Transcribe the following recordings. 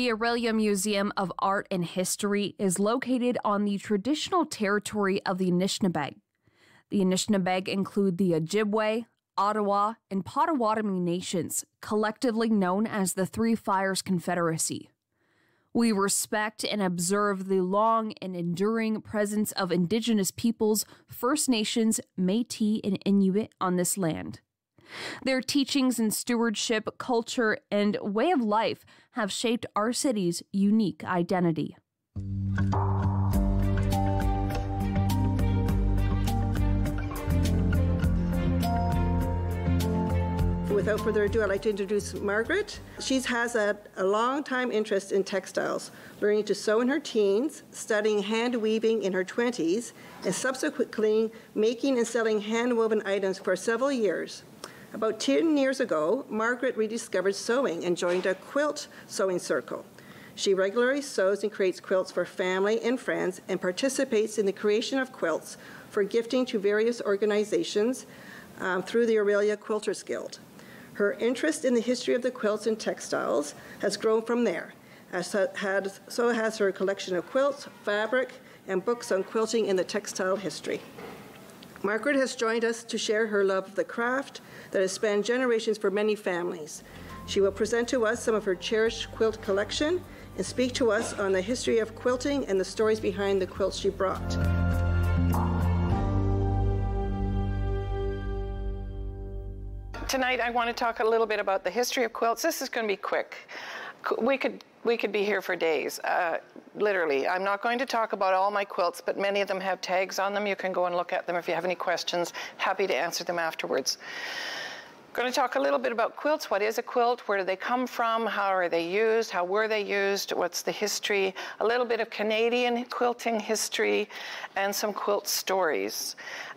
The Orillia Museum of Art and History is located on the traditional territory of the Anishinaabeg. The Anishinaabeg include the Ojibwe, Ottawa, and Potawatomi nations, collectively known as the Three Fires Confederacy. We respect and observe the long and enduring presence of Indigenous peoples, First Nations, Metis, and Inuit on this land. Their teachings and stewardship, culture, and way of life have shaped our city's unique identity. Without further ado, I'd like to introduce Margaret. She has a, a long time interest in textiles, learning to sew in her teens, studying hand weaving in her 20s, and subsequently making and selling hand woven items for several years. About 10 years ago, Margaret rediscovered sewing and joined a quilt sewing circle. She regularly sews and creates quilts for family and friends and participates in the creation of quilts for gifting to various organizations um, through the Orillia Quilters Guild. Her interest in the history of the quilts and textiles has grown from there, as had, so has her collection of quilts, fabric, and books on quilting in the textile history. Margaret has joined us to share her love of the craft that has spanned generations for many families. She will present to us some of her cherished quilt collection and speak to us on the history of quilting and the stories behind the quilts she brought. Tonight I want to talk a little bit about the history of quilts. This is going to be quick. We could we could be here for days, uh, literally. I'm not going to talk about all my quilts, but many of them have tags on them. You can go and look at them if you have any questions. Happy to answer them afterwards. Going to talk a little bit about quilts. What is a quilt? Where do they come from? How are they used? How were they used? What's the history? A little bit of Canadian quilting history and some quilt stories.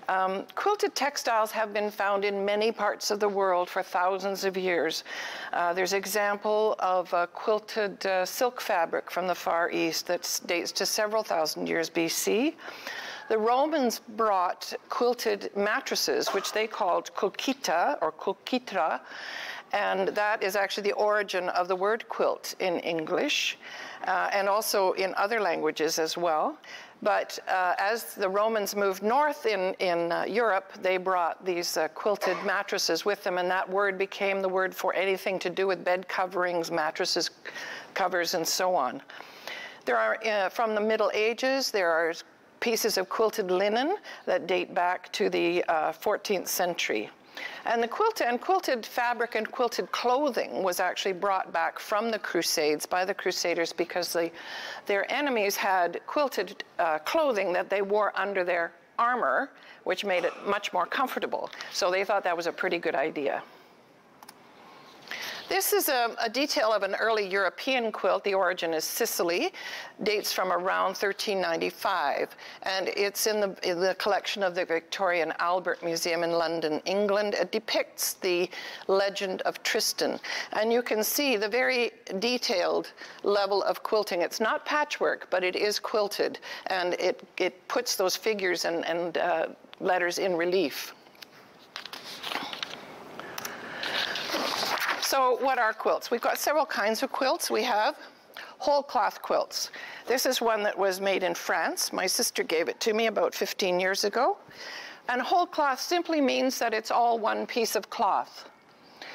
Um, quilted textiles have been found in many parts of the world for thousands of years. Uh, there's example of a quilted uh, silk fabric from the Far East that dates to several thousand years BC. The Romans brought quilted mattresses, which they called colchita or colchitra, and that is actually the origin of the word quilt in English uh, and also in other languages as well. But uh, as the Romans moved north in, in uh, Europe, they brought these uh, quilted mattresses with them, and that word became the word for anything to do with bed coverings, mattresses, covers, and so on. There are, uh, from the Middle Ages, there are pieces of quilted linen that date back to the 14th uh, century. And the quilted and quilted fabric and quilted clothing was actually brought back from the Crusades by the Crusaders because they, their enemies had quilted uh, clothing that they wore under their armor, which made it much more comfortable. So they thought that was a pretty good idea. This is a, a, detail of an early European quilt. The origin is Sicily, dates from around 1395, and it's in the, in the collection of the Victoria and Albert Museum in London, England. It depicts the legend of Tristan, and you can see the very detailed level of quilting. It's not patchwork, but it is quilted, and it, it puts those figures and, and uh, letters in relief. So what are quilts? We've got several kinds of quilts. We have whole cloth quilts. This is one that was made in France. My sister gave it to me about 15 years ago. And whole cloth simply means that it's all one piece of cloth.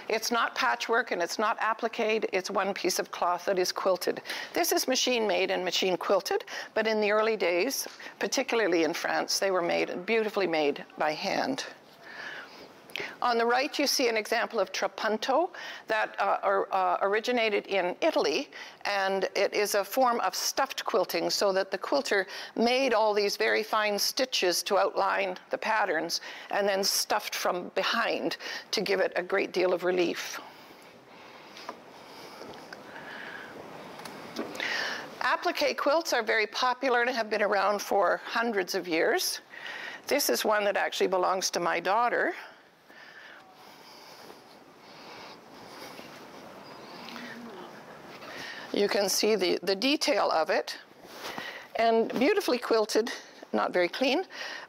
It's not patchwork and it's not applique, it's one piece of cloth that is quilted. This is machine made and machine quilted, but in the early days, particularly in France, they were made, beautifully made by hand. On the right, you see an example of trapunto that uh, uh, originated in Italy, and it is a form of stuffed quilting so that the quilter made all these very fine stitches to outline the patterns and then stuffed from behind to give it a great deal of relief. Applique quilts are very popular and have been around for hundreds of years. This is one that actually belongs to my daughter. You can see the, the detail of it and beautifully quilted, not very clean,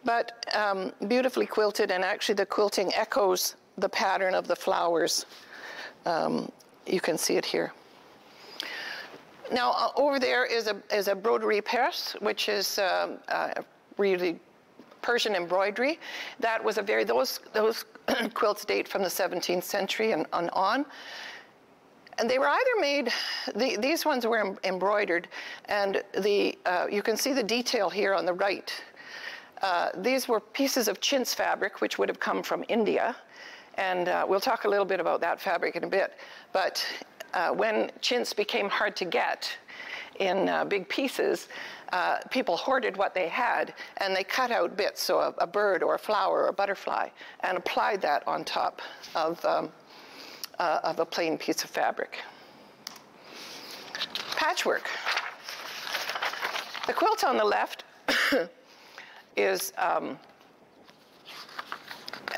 but um, beautifully quilted and actually the quilting echoes the pattern of the flowers. Um, you can see it here. Now uh, over there is a, is a broderie perse, which is um, uh, really Persian embroidery. That was a very, those, those quilts date from the 17th century and, and on. And they were either made, the, these ones were em embroidered, and the, uh, you can see the detail here on the right. Uh, these were pieces of chintz fabric, which would have come from India. And uh, we'll talk a little bit about that fabric in a bit. But uh, when chintz became hard to get in uh, big pieces, uh, people hoarded what they had and they cut out bits, so a, a, bird or a flower or a butterfly, and applied that on top of um, uh, of a plain piece of fabric. Patchwork. The quilt on the left is, um,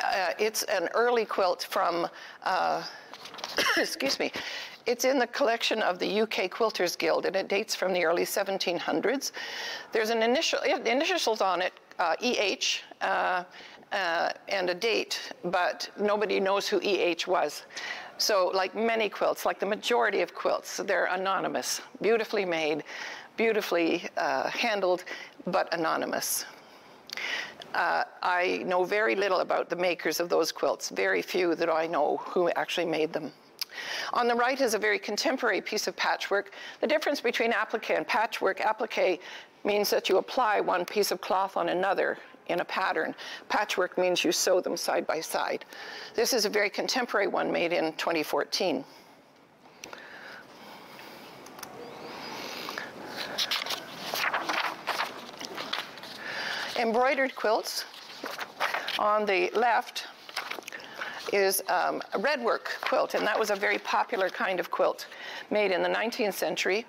uh, it's an early quilt from, uh, excuse me, it's in the collection of the UK Quilters Guild, and it dates from the early 1700s. There's an initial, initials on it, uh, EH, and a date, but nobody knows who EH was. So like many quilts, like the majority of quilts, they're anonymous, beautifully made, beautifully uh, handled, but anonymous. Uh, I know very little about the makers of those quilts, very few that I know who actually made them. On the right is a very contemporary piece of patchwork. The difference between applique and patchwork, applique means that you apply one piece of cloth on another in a pattern. Patchwork means you sew them side by side. This is a very contemporary one made in 2014. Embroidered quilts. On the left is um, a redwork quilt, and that was a very popular kind of quilt made in the 19th century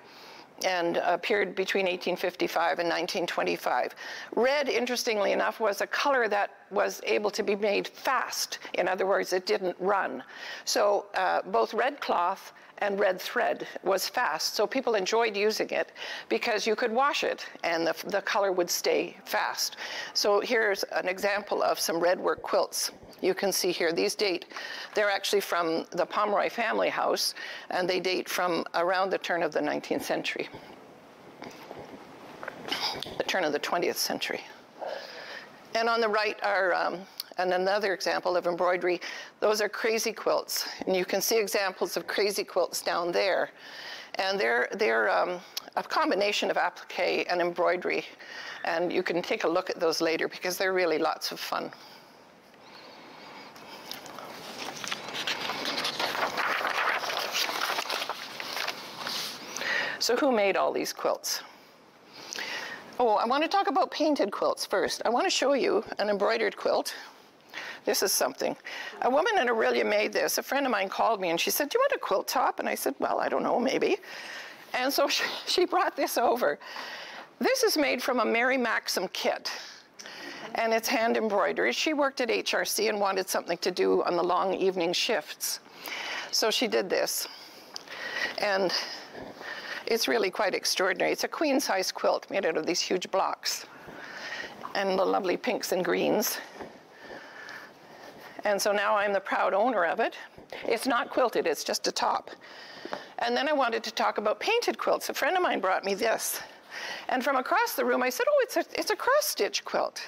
and appeared between 1855 and 1925. Red, interestingly enough, was a color that was able to be made fast. In other words, it didn't run. So uh, both red cloth and red thread was fast. So people enjoyed using it because you could wash it and the, the color would stay fast. So here's an example of some red work quilts. You can see here, these date, they're actually from the Pomeroy family house and they date from around the turn of the 19th century, the turn of the 20th century. And on the right are um, and another example of embroidery, those are crazy quilts. And you can see examples of crazy quilts down there. And they're, they're um, a combination of applique and embroidery. And you can take a look at those later because they're really lots of fun. So who made all these quilts? Oh, I want to talk about painted quilts first. I want to show you an embroidered quilt this is something. A woman in Orillia made this. A friend of mine called me and she said, do you want a quilt top? And I said, well, I don't know, maybe. And so she, she brought this over. This is made from a Mary Maxim kit and it's hand embroidered. She worked at HRC and wanted something to do on the long evening shifts. So she did this. And it's really quite extraordinary. It's a queen size quilt made out of these huge blocks and the lovely pinks and greens. And so now I'm the proud owner of it. It's not quilted, it's just a top. And then I wanted to talk about painted quilts. A friend of mine brought me this. And from across the room, I said, oh, it's a, it's a cross stitch quilt.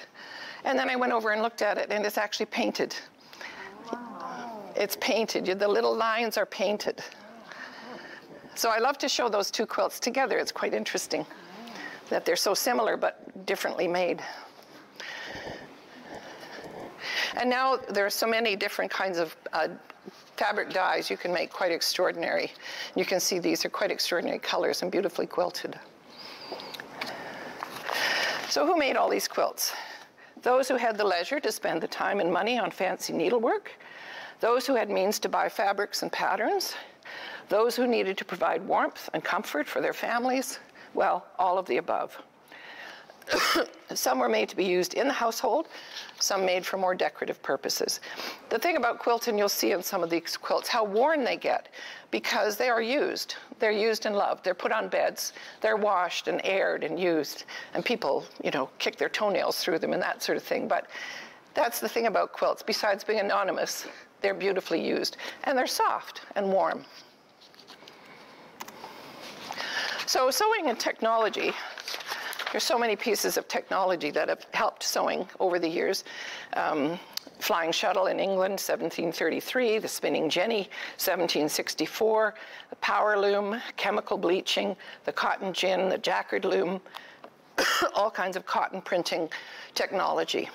And then I went over and looked at it, and it's actually painted. Wow. It's painted. The little lines are painted. So I love to show those two quilts together. It's quite interesting that they're so similar but differently made. And now there are so many different kinds of uh, fabric dyes you can make quite extraordinary. You can see these are quite extraordinary colors and beautifully quilted. So who made all these quilts? Those who had the leisure to spend the time and money on fancy needlework, those who had means to buy fabrics and patterns, those who needed to provide warmth and comfort for their families, Well, all of the above. some were made to be used in the household, some made for more decorative purposes. The thing about quilting, you'll see in some of these quilts how worn they get because they are used. They're used and loved. They're put on beds. They're washed and aired and used. And people, you know, kick their toenails through them and that sort of thing. But that's the thing about quilts. Besides being anonymous, they're beautifully used. And they're soft and warm. So sewing and technology there's so many pieces of technology that have helped sewing over the years. Um, flying shuttle in England, 1733, the spinning jenny, 1764, the power loom, chemical bleaching, the cotton gin, the jacquard loom, all kinds of cotton printing technology.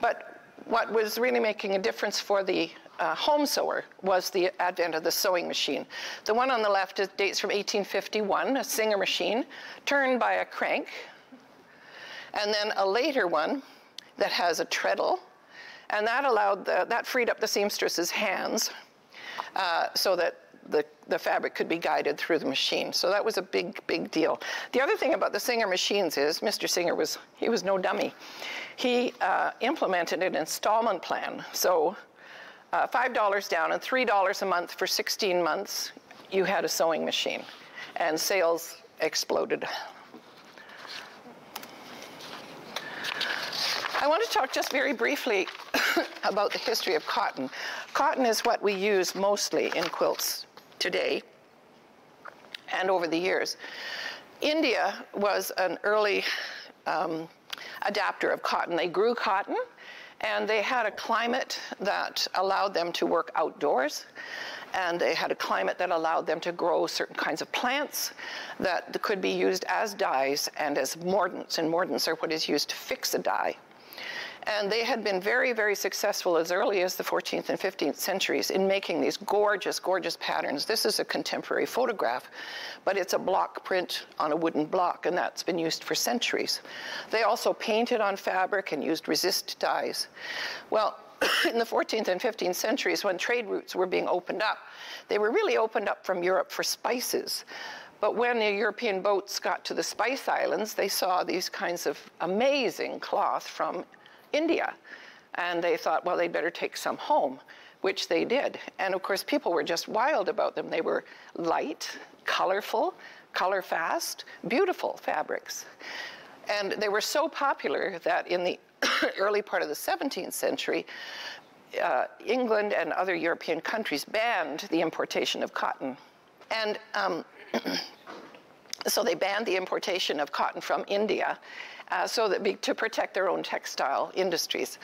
But what was really making a difference for the uh, home sewer was the advent of the sewing machine. The one on the left is, dates from 1851, a Singer machine, turned by a crank, and then a later one that has a treadle, and that allowed the, that freed up the seamstress's hands uh, so that the, the fabric could be guided through the machine. So that was a big, big deal. The other thing about the Singer machines is Mr. Singer was, he was no dummy. He uh, implemented an installment plan. So uh, $5 down and $3 a month for 16 months, you had a sewing machine. And sales exploded. I want to talk just very briefly about the history of cotton. Cotton is what we use mostly in quilts today and over the years. India was an early um, adapter of cotton. They grew cotton and they had a climate that allowed them to work outdoors. And they had a climate that allowed them to grow certain kinds of plants that could be used as dyes and as mordants. And mordants are what is used to fix a dye. And they had been very, very successful as early as the 14th and 15th centuries in making these gorgeous, gorgeous patterns. This is a contemporary photograph, but it's a block print on a wooden block, and that's been used for centuries. They also painted on fabric and used resist dyes. Well, in the 14th and 15th centuries, when trade routes were being opened up, they were really opened up from Europe for spices. But when the European boats got to the Spice Islands, they saw these kinds of amazing cloth from India. And they thought, well, they'd better take some home, which they did. And of course, people were just wild about them. They were light, colorful, color fast, beautiful fabrics. And they were so popular that in the early part of the 17th century, uh, England and other European countries banned the importation of cotton. And um, so they banned the importation of cotton from India uh, so that be, to protect their own textile industries.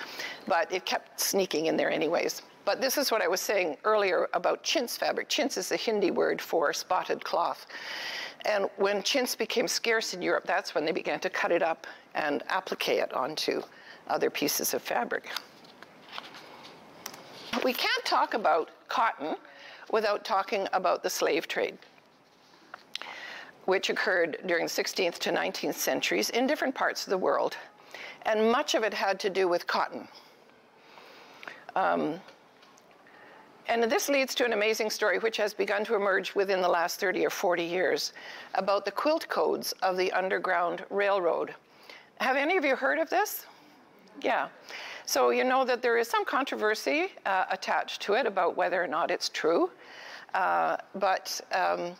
But it kept sneaking in there anyways. But this is what I was saying earlier about chintz fabric. Chintz is a Hindi word for spotted cloth. And when chintz became scarce in Europe, that's when they began to cut it up and applique it onto other pieces of fabric. We can't talk about cotton without talking about the slave trade which occurred during the 16th to 19th centuries in different parts of the world. And much of it had to do with cotton. Um, and this leads to an amazing story which has begun to emerge within the last 30 or 40 years about the quilt codes of the Underground Railroad. Have any of you heard of this? Yeah. So you know that there is some controversy uh, attached to it about whether or not it's true. Uh, but um,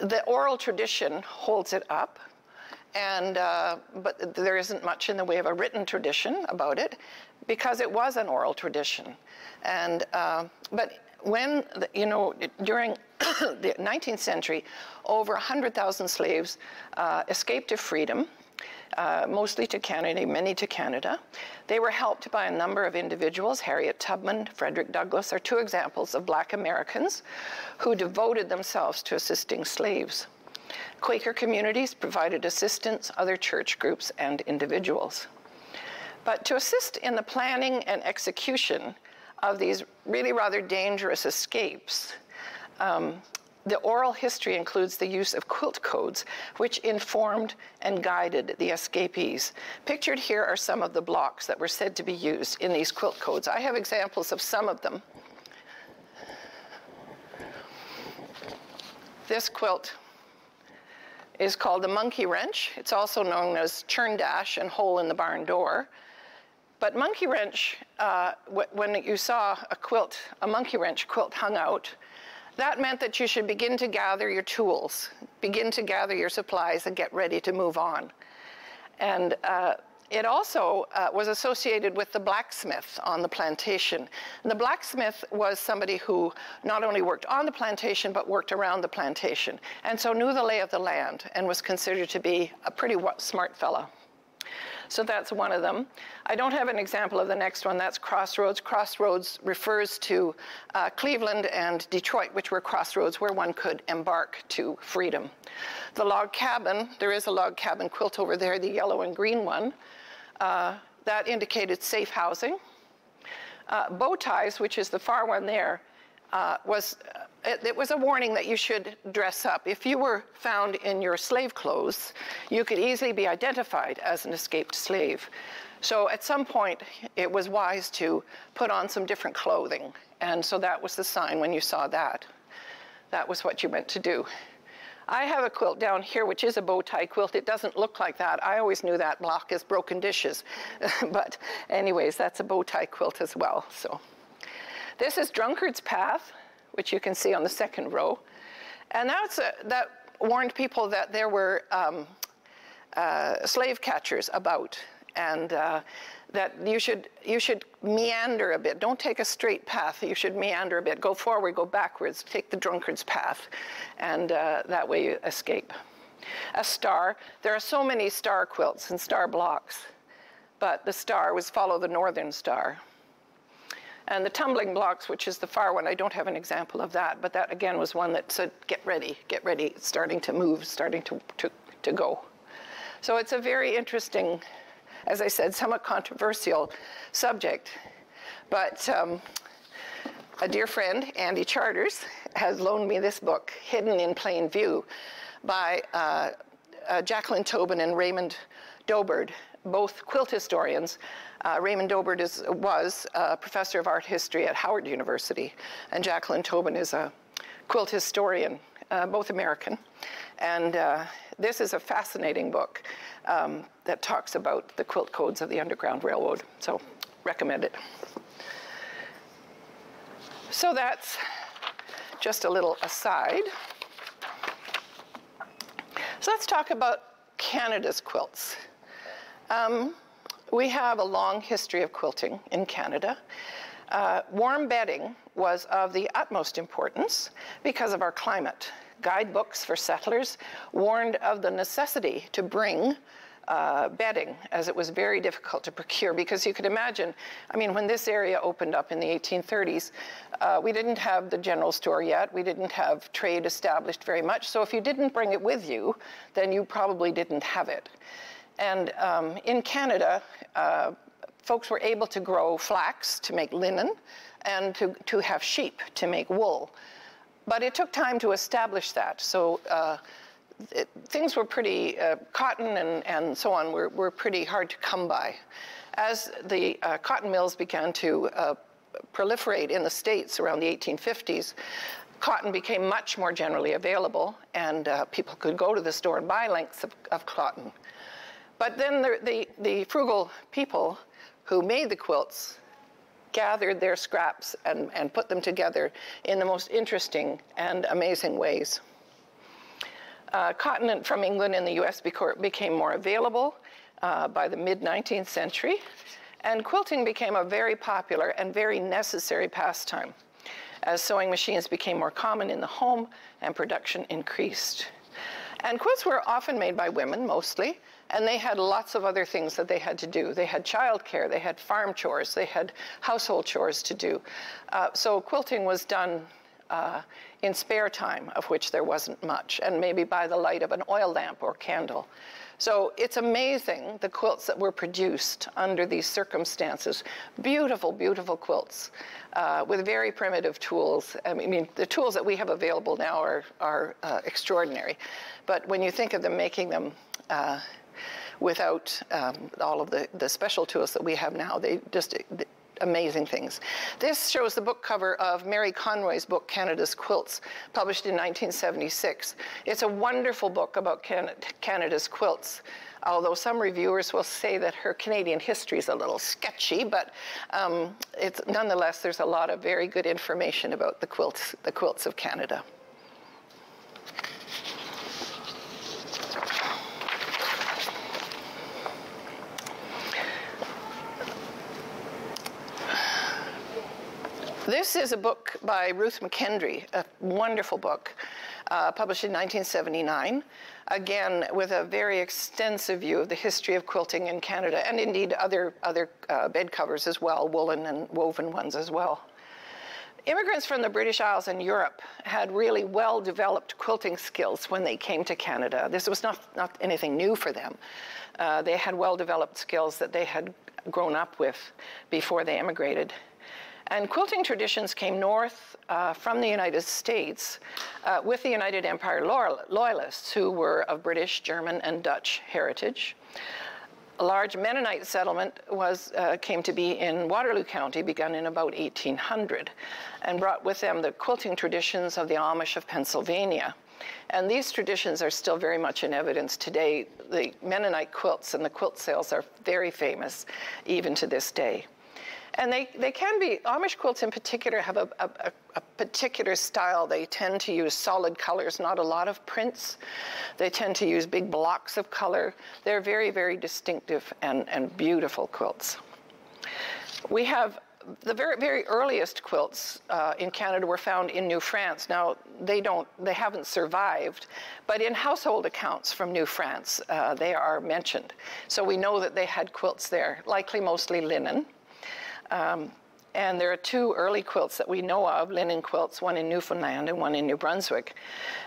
the oral tradition holds it up, and uh, but there isn't much in the way of a written tradition about it, because it was an oral tradition, and uh, but when the, you know during the 19th century, over 100,000 slaves uh, escaped to freedom uh, mostly to Canada, many to Canada. They were helped by a number of individuals. Harriet Tubman, Frederick Douglass are two examples of black Americans who devoted themselves to assisting slaves. Quaker communities provided assistance, other church groups, and individuals. But to assist in the planning and execution of these really rather dangerous escapes, um, the oral history includes the use of quilt codes, which informed and guided the escapees. Pictured here are some of the blocks that were said to be used in these quilt codes. I have examples of some of them. This quilt is called the monkey wrench. It's also known as churn dash and hole in the barn door. But monkey wrench, uh, when you saw a quilt, a monkey wrench quilt hung out, that meant that you should begin to gather your tools, begin to gather your supplies and get ready to move on. And uh, it also uh, was associated with the blacksmith on the plantation. And the blacksmith was somebody who not only worked on the plantation, but worked around the plantation, and so knew the lay of the land and was considered to be a pretty smart fellow. So that's one of them. I don't have an example of the next one. That's Crossroads. Crossroads refers to uh, Cleveland and Detroit, which were crossroads where one could embark to freedom. The log cabin, there is a log cabin quilt over there, the yellow and green one. Uh, that indicated safe housing. Uh, bow ties, which is the far one there, uh, was it, it, was a warning that you should dress up. If you were found in your slave clothes, you could easily be identified as an escaped slave. So at some point, it was wise to put on some different clothing. And so that was the sign when you saw that. That was what you meant to do. I have a quilt down here, which is a bow tie quilt. It doesn't look like that. I always knew that block as broken dishes. but anyways, that's a bow tie quilt as well. So this is Drunkard's Path which you can see on the second row. And that's a, that warned people that there were um, uh, slave catchers about and uh, that you should, you should meander a bit. Don't take a straight path. You should meander a bit. Go forward, go backwards, take the drunkard's path, and uh, that way you escape. A star. There are so many star quilts and star blocks, but the star was follow the northern star. And the tumbling blocks, which is the far one, I don't have an example of that, but that again was one that said, get ready, get ready, starting to move, starting to, to, to go. So it's a very interesting, as I said, somewhat controversial subject. But um, a dear friend, Andy Charters, has loaned me this book, Hidden in Plain View, by uh, uh, Jacqueline Tobin and Raymond Dobard, both quilt historians. Uh, Raymond Dobard is, was a professor of art history at Howard University, and Jacqueline Tobin is a quilt historian, uh, both American. And uh, this is a fascinating book um, that talks about the quilt codes of the Underground Railroad. So, recommend it. So, that's just a little aside. So, let's talk about Canada's quilts. Um, we have a long history of quilting in Canada. Uh, warm bedding was of the utmost importance because of our climate. Guidebooks for settlers warned of the necessity to bring uh, bedding as it was very difficult to procure because you could imagine, I mean, when this area opened up in the 1830s, uh, we didn't have the general store yet. We didn't have trade established very much. So if you didn't bring it with you, then you probably didn't have it. And um, in Canada, uh, folks were able to grow flax to make linen and to, to have sheep to make wool. But it took time to establish that. So uh, it, things were pretty, uh, cotton and, and so on were, were pretty hard to come by. As the uh, cotton mills began to uh, proliferate in the States around the 1850s, cotton became much more generally available and uh, people could go to the store and buy lengths of, of cotton. But then the, the, the frugal people who made the quilts gathered their scraps and, and put them together in the most interesting and amazing ways. Uh, cotton from England and the US became more available uh, by the mid 19th century, and quilting became a very popular and very necessary pastime as sewing machines became more common in the home and production increased. And quilts were often made by women mostly, and they had lots of other things that they had to do. They had childcare, they had farm chores, they had household chores to do. Uh, so quilting was done uh, in spare time, of which there wasn't much, and maybe by the light of an oil lamp or candle. So it's amazing the quilts that were produced under these circumstances. Beautiful, beautiful quilts uh, with very primitive tools. I mean, the tools that we have available now are, are uh, extraordinary. But when you think of them making them uh, without um, all of the, the special tools that we have now. They just amazing things. This shows the book cover of Mary Conroy's book, Canada's Quilts, published in 1976. It's a wonderful book about Can Canada's quilts although some reviewers will say that her Canadian history is a little sketchy, but um, it's, nonetheless, there's a lot of very good information about the quilts, the quilts of Canada. This is a book by Ruth McKendry, a wonderful book, uh, published in 1979, again with a very extensive view of the history of quilting in Canada, and indeed other, other uh, bed covers as well, woolen and woven ones as well. Immigrants from the British Isles and Europe had really well developed quilting skills when they came to Canada. This was not, not anything new for them. Uh, they had well developed skills that they had grown up with before they immigrated. And quilting traditions came north uh, from the United States uh, with the United Empire Loyalists, who were of British, German, and Dutch heritage. A large Mennonite settlement was, uh, came to be in Waterloo County, begun in about 1800, and brought with them the quilting traditions of the Amish of Pennsylvania. And these traditions are still very much in evidence today. The Mennonite quilts and the quilt sales are very famous even to this day. And they, they can be, Amish quilts in particular have a, a, a, particular style. They tend to use solid colors, not a lot of prints. They tend to use big blocks of color. They're very, very distinctive and, and beautiful quilts. We have the very, very earliest quilts uh, in Canada were found in New France. Now, they don't, they haven't survived, but in household accounts from New France, uh, they are mentioned. So we know that they had quilts there, likely mostly linen. Um, and there are two early quilts that we know of, linen quilts, one in Newfoundland and one in New Brunswick.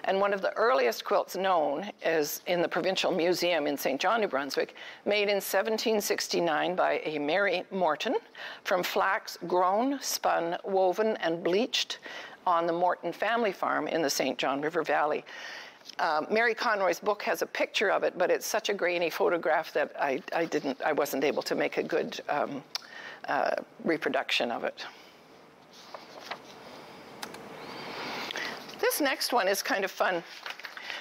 And one of the earliest quilts known is in the Provincial Museum in St. John, New Brunswick, made in 1769 by a Mary Morton from flax grown, spun, woven, and bleached on the Morton family farm in the St. John River Valley. Um, Mary Conroy's book has a picture of it, but it's such a grainy photograph that I, I didn't, I wasn't able to make a good um, uh, reproduction of it. This next one is kind of fun.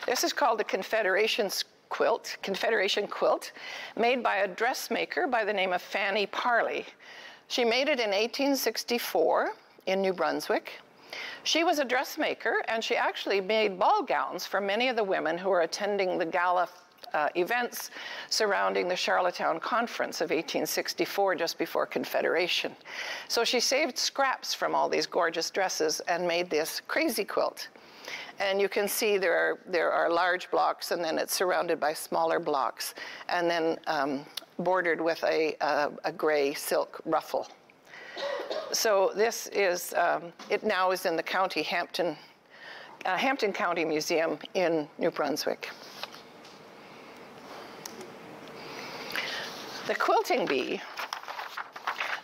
This is called the Confederation quilt, Confederation quilt, made by a dressmaker by the name of Fanny Parley. She made it in 1864 in New Brunswick. She was a dressmaker and she actually made ball gowns for many of the women who were attending the gala uh, events surrounding the Charlottetown Conference of 1864, just before Confederation. So she saved scraps from all these gorgeous dresses and made this crazy quilt. And you can see there are, there are large blocks, and then it's surrounded by smaller blocks, and then um, bordered with a, a, a, gray silk ruffle. So this is, um, it now is in the county Hampton, uh, Hampton County Museum in New Brunswick. The quilting bee,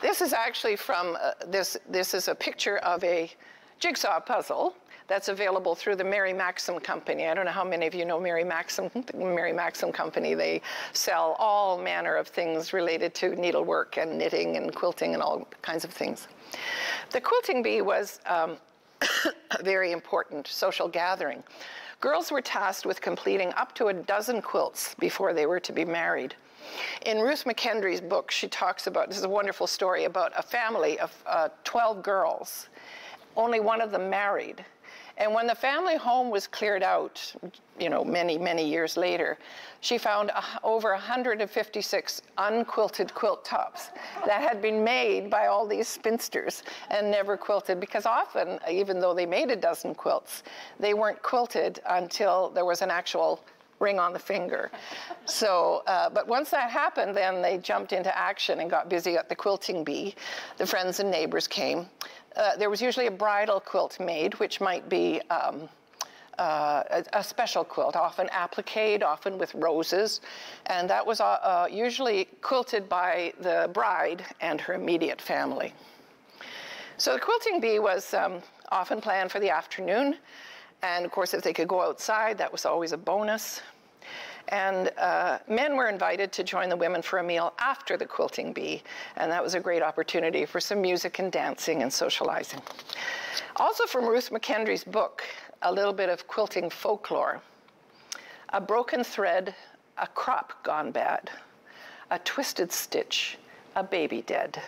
this is actually from, uh, this, this is a picture of a jigsaw puzzle that's available through the Mary Maxim Company. I don't know how many of you know Mary Maxim, Mary Maxim Company. They sell all manner of things related to needlework and knitting and quilting and all kinds of things. The quilting bee was um, a very important social gathering. Girls were tasked with completing up to a dozen quilts before they were to be married. In Ruth McKendry's book, she talks about this is a wonderful story about a family of uh, 12 girls, only one of them married. And when the family home was cleared out, you know, many, many years later, she found over 156 unquilted quilt tops that had been made by all these spinsters and never quilted because often, even though they made a dozen quilts, they weren't quilted until there was an actual ring on the finger. So, uh, but once that happened, then they jumped into action and got busy at the quilting bee. The friends and neighbors came. Uh, there was usually a bridal quilt made, which might be um, uh, a, a, special quilt, often appliqued, often with roses, and that was uh, uh, usually quilted by the bride and her immediate family. So the quilting bee was um, often planned for the afternoon. And of course, if they could go outside, that was always a bonus. And uh, men were invited to join the women for a meal after the quilting bee, and that was a great opportunity for some music and dancing and socializing. Also from Ruth McKendry's book, a little bit of quilting folklore. A broken thread, a crop gone bad, a twisted stitch, a baby dead.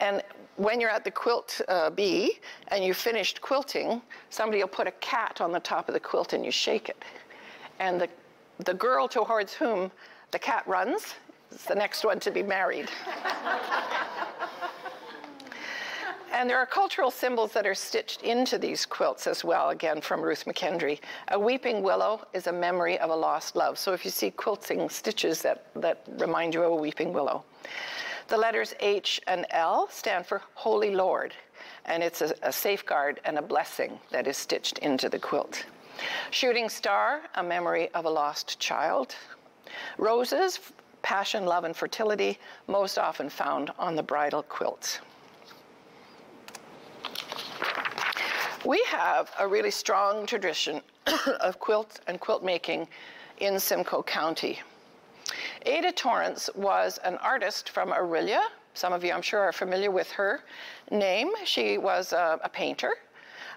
And when you're at the quilt uh, bee and you finished quilting, somebody will put a cat on the top of the quilt and you shake it. And the, the girl towards whom the cat runs is the next one to be married. and there are cultural symbols that are stitched into these quilts as well, again from Ruth McKendry. A weeping willow is a memory of a lost love. So if you see quilting stitches that, that remind you of a weeping willow. The letters H and L stand for Holy Lord, and it's a, a safeguard and a blessing that is stitched into the quilt. Shooting star, a memory of a lost child. Roses, passion, love, and fertility, most often found on the bridal quilt. We have a really strong tradition of quilt and quilt making in Simcoe County. Ada Torrance was an artist from Orillia. Some of you, I'm sure, are familiar with her name. She was a, a painter.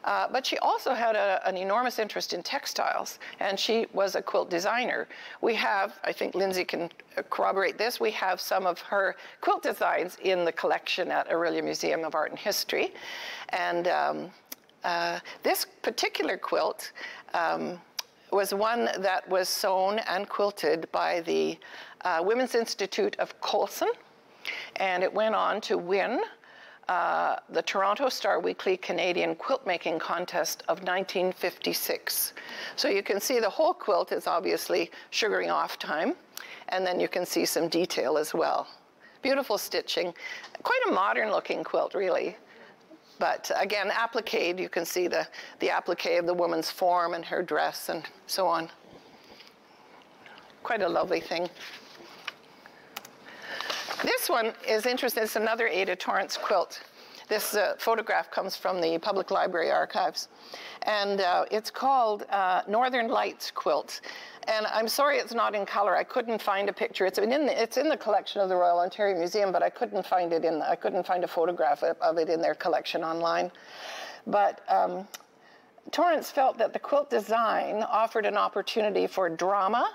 Uh, but she also had a, an enormous interest in textiles, and she was a quilt designer. We have, I think Lindsay can corroborate this, we have some of her quilt designs in the collection at Orillia Museum of Art and History. And um, uh, this particular quilt um, was one that was sewn and quilted by the uh, Women's Institute of Coulson, and it went on to win uh, the Toronto Star Weekly Canadian Quilt Making Contest of 1956. So you can see the whole quilt is obviously sugaring off time, and then you can see some detail as well. Beautiful stitching, quite a modern looking quilt really. But again, appliqué, you can see the, the applique of the woman's form and her dress and so on. Quite a lovely thing. This one is interesting. It's another Ada Torrance quilt. This uh, photograph comes from the Public Library archives. And uh, it's called uh, Northern Lights Quilt. And I'm sorry it's not in color. I couldn't find a picture. It's in the, it's in the collection of the Royal Ontario Museum, but I couldn't find it in. I couldn't find a photograph of it in their collection online. But um, Torrance felt that the quilt design offered an opportunity for drama,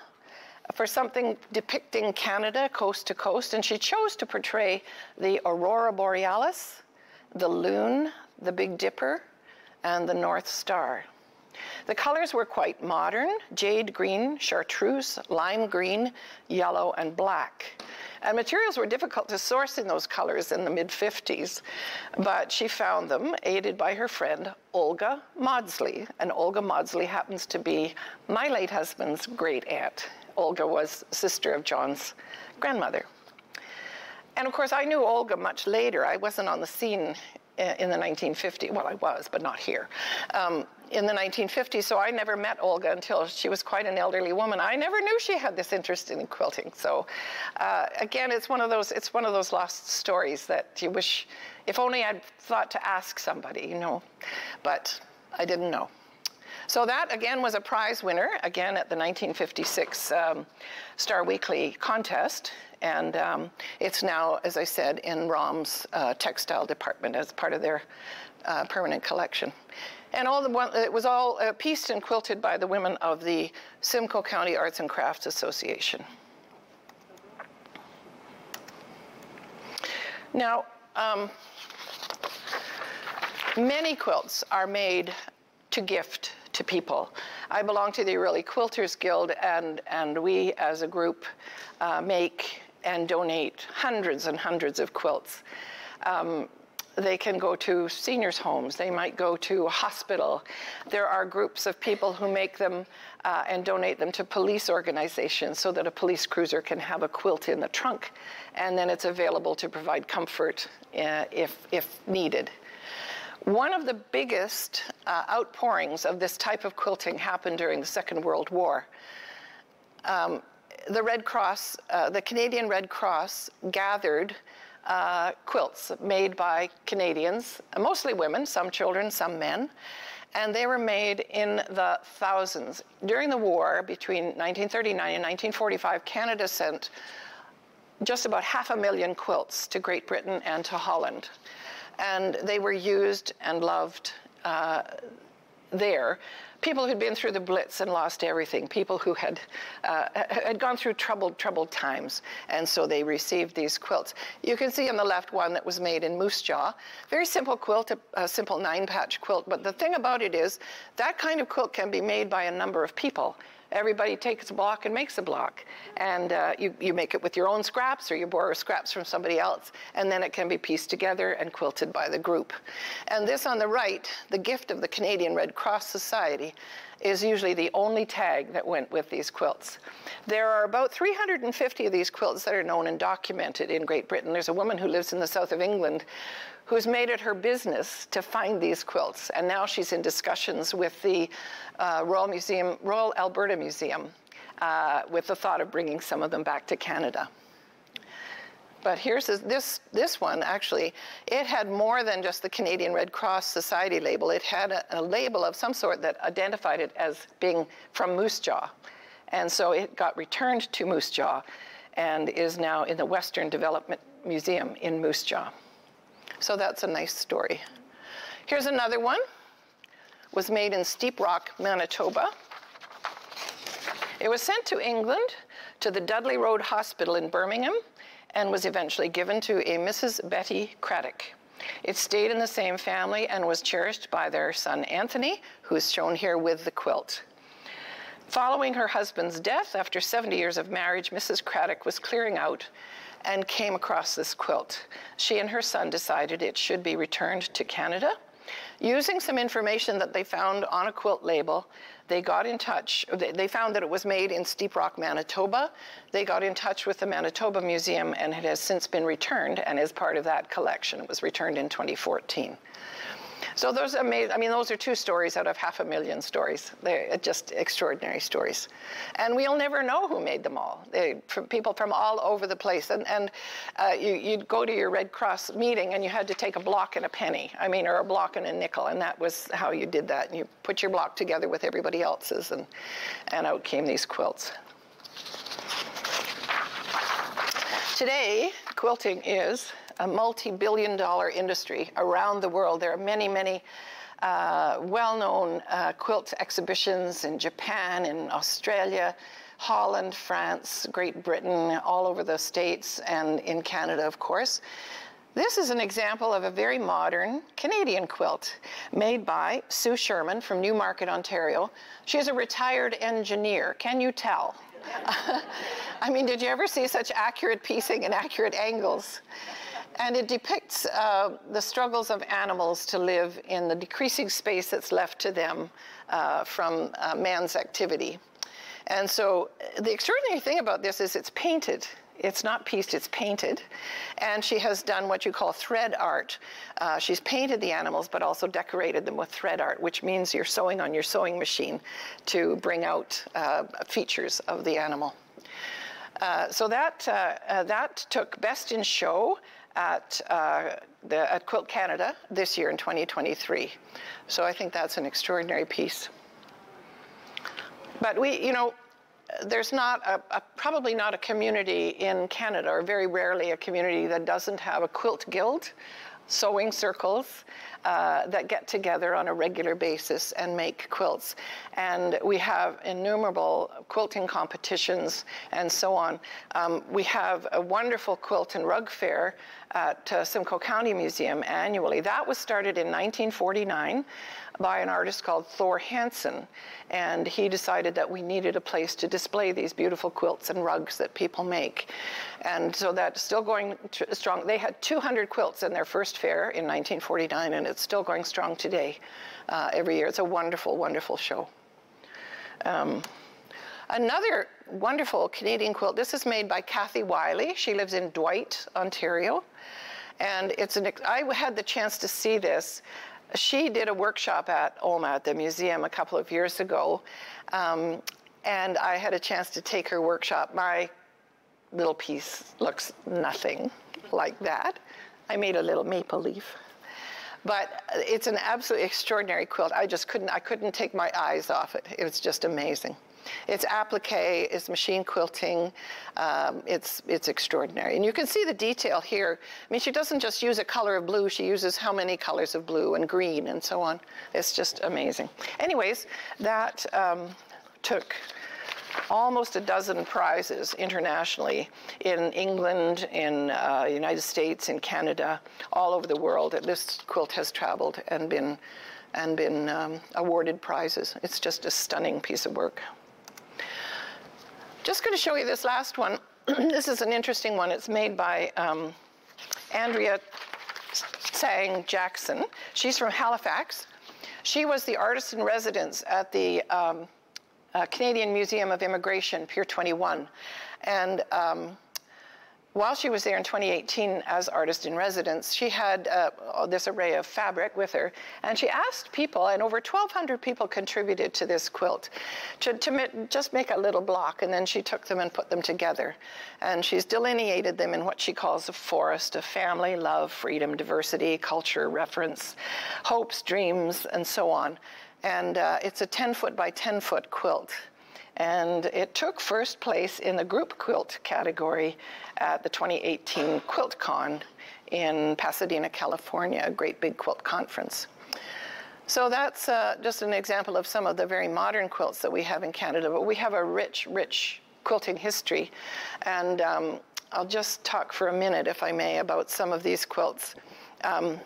for something depicting Canada coast to coast, and she chose to portray the aurora borealis, the loon, the Big Dipper, and the North Star. The colors were quite modern, jade green, chartreuse, lime green, yellow, and black. And materials were difficult to source in those colors in the mid 50s, but she found them aided by her friend Olga Maudsley. And Olga Maudsley happens to be my late husband's great aunt. Olga was sister of John's grandmother. And of course, I knew Olga much later. I wasn't on the scene in the 1950s. Well, I was, but not here. Um, in the 1950s, so I never met Olga until she was quite an elderly woman. I never knew she had this interest in quilting. So, uh, again, it's one of those it's one of those lost stories that you wish, if only I'd thought to ask somebody, you know, but I didn't know. So that again was a prize winner again at the 1956 um, Star Weekly contest, and um, it's now, as I said, in ROM's uh, textile department as part of their uh, permanent collection. And all the one, it was all uh, pieced and quilted by the women of the Simcoe County Arts and Crafts Association. Now, um, many quilts are made to gift to people. I belong to the Orillia Quilters Guild, and, and we as a group uh, make and donate hundreds and hundreds of quilts. Um, they can go to seniors' homes. They might go to a hospital. There are groups of people who make them uh, and donate them to police organizations so that a police cruiser can have a quilt in the trunk, and then it's available to provide comfort uh, if, if needed. One of the biggest uh, outpourings of this type of quilting happened during the Second World War. Um, the Red Cross, uh, the Canadian Red Cross gathered uh, quilts made by Canadians, mostly women, some children, some men. and they were made in the thousands. During the war between 1939 and 1945, Canada sent just about half a million quilts to Great Britain and to Holland. And they were used and loved uh, there people who'd been through the Blitz and lost everything, people who had, uh, had gone through troubled, troubled times, and so they received these quilts. You can see on the left one that was made in Moose Jaw. Very simple quilt, a, a simple nine-patch quilt, but the thing about it is that kind of quilt can be made by a number of people everybody takes a block and makes a block. And uh, you, you make it with your own scraps or you borrow scraps from somebody else. And then it can be pieced together and quilted by the group. And this on the right, the gift of the Canadian Red Cross Society, is usually the only tag that went with these quilts. There are about 350 of these quilts that are known and documented in Great Britain. There's a woman who lives in the south of England who's made it her business to find these quilts. And now she's in discussions with the uh, Royal Museum, Royal Alberta Museum, uh, with the thought of bringing some of them back to Canada. But here's this, this one, actually, it had more than just the Canadian Red Cross Society label. It had a, a label of some sort that identified it as being from Moose Jaw. And so it got returned to Moose Jaw and is now in the Western Development Museum in Moose Jaw. So that's a nice story. Here's another one. Was made in Steep Rock, Manitoba. It was sent to England to the Dudley Road Hospital in Birmingham and was eventually given to a Mrs. Betty Craddock. It stayed in the same family and was cherished by their son Anthony, who is shown here with the quilt. Following her husband's death, after 70 years of marriage, Mrs. Craddock was clearing out and came across this quilt. She and her son decided it should be returned to Canada. Using some information that they found on a quilt label, they got in touch. They found that it was made in Steep Rock, Manitoba. They got in touch with the Manitoba Museum and it has since been returned and is part of that collection. It was returned in 2014. So those amazing, I mean, those are two stories out of half a million stories. They're just extraordinary stories. And we'll never know who made them all. They, from people from all over the place. And, and uh, you, would go to your Red Cross meeting and you had to take a block and a penny, I mean, or a block and a nickel. And that was how you did that. And you put your block together with everybody else's and, and out came these quilts. Today, quilting is a multi-billion dollar industry around the world. There are many, many uh, well-known uh, quilt exhibitions in Japan, in Australia, Holland, France, Great Britain, all over the States, and in Canada, of course. This is an example of a very modern Canadian quilt made by Sue Sherman from Newmarket, Ontario. She is a retired engineer. Can you tell? I mean, did you ever see such accurate piecing and accurate angles? And it depicts uh, the struggles of animals to live in the decreasing space that's left to them uh, from uh, man's activity. And so uh, the extraordinary thing about this is it's painted. It's not pieced, it's painted. And she has done what you call thread art. Uh, she's painted the animals, but also decorated them with thread art, which means you're sewing on your sewing machine to bring out uh, features of the animal. Uh, so that, uh, uh, that took Best in Show at, uh, the, at Quilt Canada this year in 2023. So I think that's an extraordinary piece. But we, you know, there's not a, a, probably not a community in Canada, or very rarely a community that doesn't have a quilt guild, sewing circles, uh, that get together on a regular basis and make quilts. And we have innumerable quilting competitions and so on. Um, we have a wonderful quilt and rug fair at uh, Simcoe County Museum annually. That was started in 1949 by an artist called Thor Hansen. And he decided that we needed a place to display these beautiful quilts and rugs that people make. And so that's still going strong. They had 200 quilts in their first fair in 1949, and it's still going strong today uh, every year. It's a wonderful, wonderful show. Um, another wonderful Canadian quilt, this is made by Kathy Wylie. She lives in Dwight, Ontario. And it's an, I had the chance to see this she did a workshop at OMA at the museum a couple of years ago, um, and I had a chance to take her workshop. My little piece looks nothing like that. I made a little maple leaf. But it's an absolutely extraordinary quilt. I just couldn't, I couldn't take my eyes off it. It was just amazing. It's applique, it's machine quilting, um, it's, it's extraordinary. And you can see the detail here. I mean, she doesn't just use a color of blue, she uses how many colors of blue and green and so on. It's just amazing. Anyways, that um, took almost a dozen prizes internationally in England, in uh, United States, in Canada, all over the world. This quilt has traveled and been and been um, awarded prizes. It's just a stunning piece of work. Just going to show you this last one. this is an interesting one. It's made by um, Andrea Tsang Jackson. She's from Halifax. She was the artist in residence at the um, uh, Canadian Museum of Immigration, Pier 21. And um, while she was there in 2018 as artist in residence, she had uh, this array of fabric with her, and she asked people, and over 1,200 people contributed to this quilt, to, to just make a little block, and then she took them and put them together. And she's delineated them in what she calls a forest of family, love, freedom, diversity, culture, reference, hopes, dreams, and so on. And uh, it's a 10 foot by 10 foot quilt. And it took first place in the group quilt category at the 2018 QuiltCon in Pasadena, California, a great big quilt conference. So that's uh, just an example of some of the very modern quilts that we have in Canada, but we have a rich, rich quilting history. And um, I'll just talk for a minute, if I may, about some of these quilts. Um,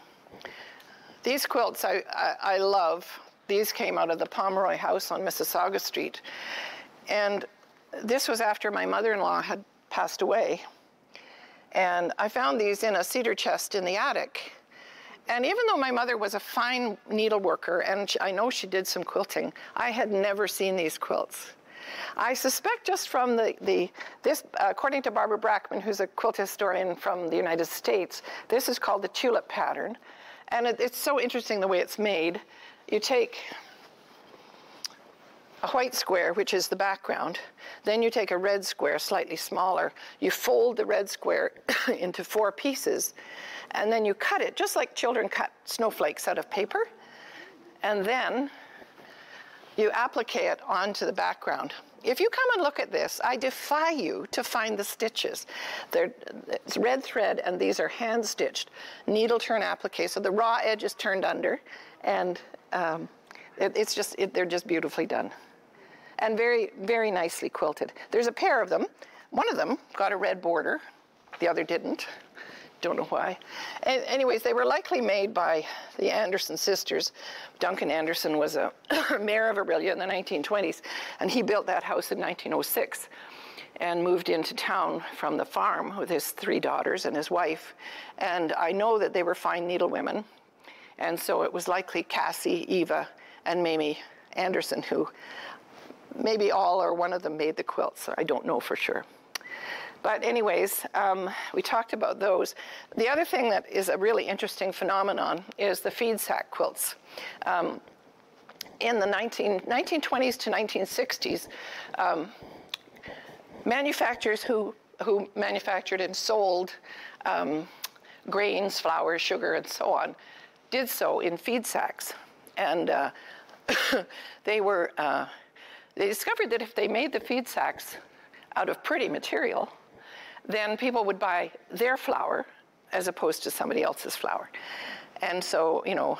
these quilts I, I, I love. These came out of the Pomeroy House on Mississauga Street. And this was after my mother-in-law had passed away. And I found these in a cedar chest in the attic. And even though my mother was a fine needleworker, and I know she did some quilting, I had never seen these quilts. I suspect just from the, the this, according to Barbara Brackman, who's a quilt historian from the United States, this is called the tulip pattern. And it, it's so interesting the way it's made. You take a white square, which is the background. Then you take a red square, slightly smaller. You fold the red square into four pieces, and then you cut it, just like children cut snowflakes out of paper. And then you applique it onto the background. If you come and look at this, I defy you to find the stitches. They're, it's red thread, and these are hand stitched needle turn applique. So the raw edge is turned under, and um, it, it's just, it, they're just beautifully done and very, very nicely quilted. There's a pair of them. One of them got a red border, the other didn't. Don't know why. Anyways, they were likely made by the Anderson sisters. Duncan Anderson was a mayor of Orillia in the 1920s, and he built that house in 1906 and moved into town from the farm with his three daughters and his wife. And I know that they were fine needlewomen, and so it was likely Cassie, Eva, and Mamie Anderson who maybe all or one of them made the quilts. I don't know for sure. But anyways, um, we talked about those. The other thing that is a really interesting phenomenon is the feed sack quilts. Um, in the 19, 1920s to 1960s, um, manufacturers who, who manufactured and sold um, grains, flour, sugar, and so on did so in feed sacks. And uh, they were uh, they discovered that if they made the feed sacks out of pretty material, then people would buy their flour as opposed to somebody else's flour. And so, you know,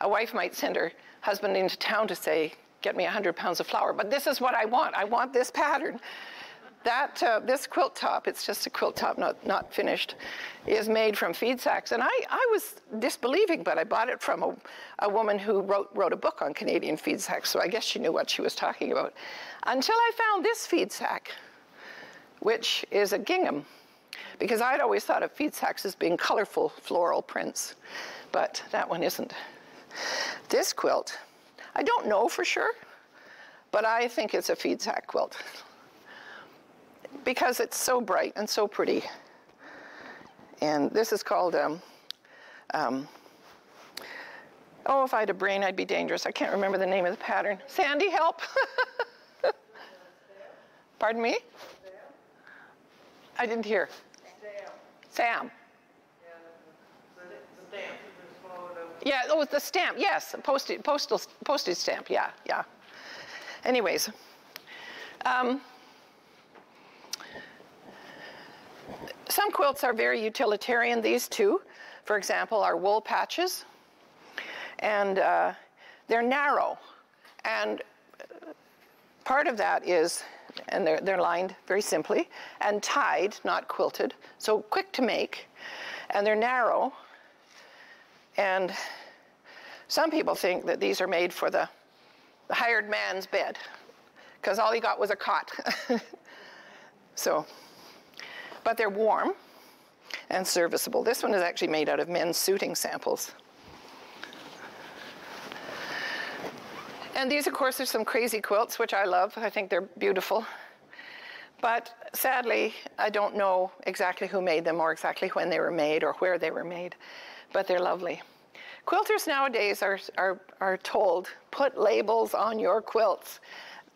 a wife might send her husband into town to say, get me 100 pounds of flour, but this is what I want. I want this pattern that uh, this quilt top, it's just a quilt top, not, not finished, is made from feed sacks. And I, I was disbelieving, but I bought it from a, a woman who wrote, wrote a book on Canadian feed sacks, so I guess she knew what she was talking about. Until I found this feed sack, which is a gingham, because I'd always thought of feed sacks as being colorful floral prints, but that one isn't. This quilt, I don't know for sure, but I think it's a feed sack quilt because it's so bright and so pretty. And this is called, um, um, oh, if I had a brain, I'd be dangerous. I can't remember the name of the pattern. Sandy, help. Pardon me? I didn't hear. Sam. Sam. Yeah, oh, the stamp, yes, postage, postal, postage stamp, yeah, yeah. Anyways, um, some quilts are very utilitarian, these two, for example, are wool patches, and uh, they're narrow, and part of that is, and they're, they're lined very simply, and tied, not quilted, so quick to make, and they're narrow, and some people think that these are made for the, the hired man's bed, because all he got was a cot. so, but they're warm and serviceable. This one is actually made out of men's suiting samples. And these, of course, are some crazy quilts, which I love. I think they're beautiful. But sadly, I don't know exactly who made them or exactly when they were made or where they were made, but they're lovely. Quilters nowadays are, are, are told, put labels on your quilts